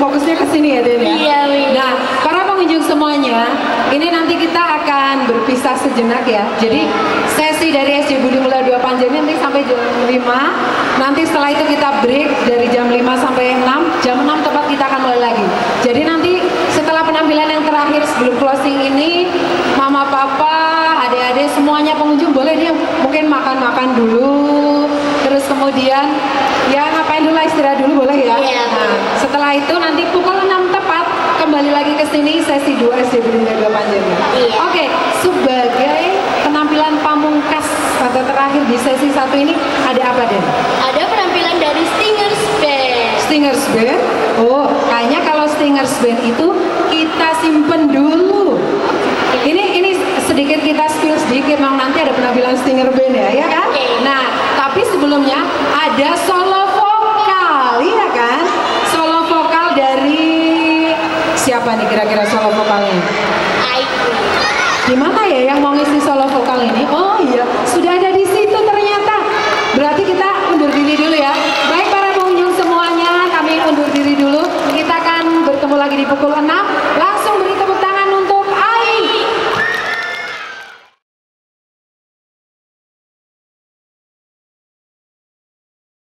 fokusnya ke sini ya Den ya. Iya, iya. Nah, para pengunjung semuanya, ini nanti kita akan berpisah sejenak ya. Jadi sesi dari SD Budi Mulia 2 Panjang nanti sampai jam 5. Nanti setelah itu kita break dan 2 SD Mulia 2 Panjang. Iya. Oke, sebagai penampilan pamungkas atau terakhir di sesi satu ini ada apa Den? Ada penampilan dari Stingers Band. Stingers Band. Oh, kayaknya kalau Stingers Band itu kita simpen dulu. Ini ini sedikit kita spill sedikit, mau nanti ada penampilan Stinger Band ya, ya kan? Oke. Nah, tapi sebelumnya ada solo kira-kira solo vokalnya? Gimana ya yang mau ngisi solo vokal ini? Oh iya, sudah ada di situ ternyata. Berarti kita undur diri dulu ya. Baik para pengunjung semuanya, kami undur diri dulu. Kita akan bertemu lagi di pukul 6